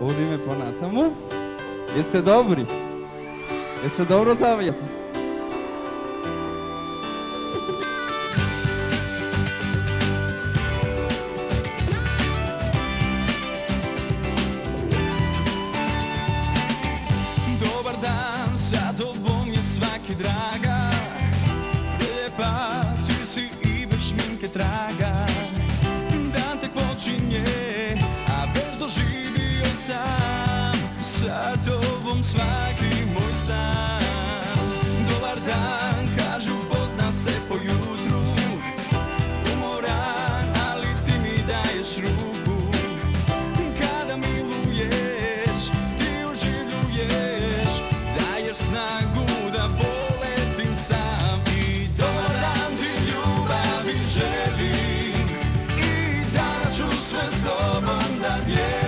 Одиме понатаму. Јесте Jeste dobri? Jeste dobro zavijate? Dobar dan, sa tobom je svaki sam Sa tobom svaki moj san. Dobar dan, kažu pozna se po jutru Umoran, ali ti mi daješ ruku. Kada miluješ, ti oživljuješ. Daješ snagu da poletim sam. I dobar dan ti ljubavi želim. I danas ću sve s tobom da dijelim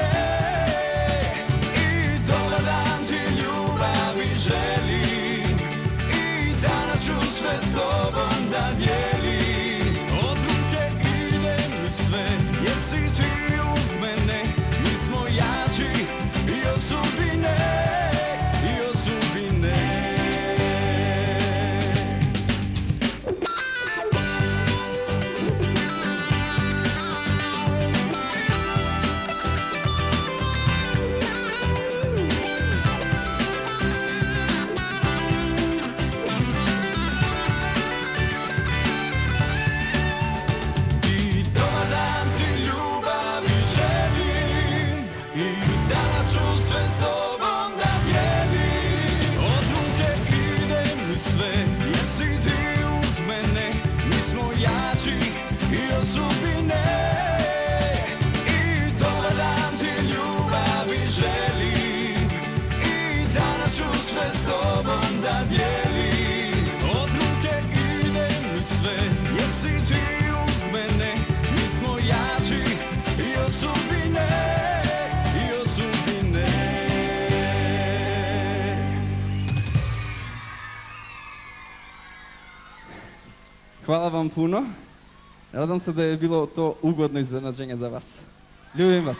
I danas ću sve s tobom da dijelim. Od ruke ide mi sve jer si ti uz mene. Mi smo jači i od sudbine. I dobar dan ti ljubavi želim. I danas ću sve s tobom Hvala vam puno. Nadam se da je bilo to ugodno iznenađenje za vas. Ljubim vas.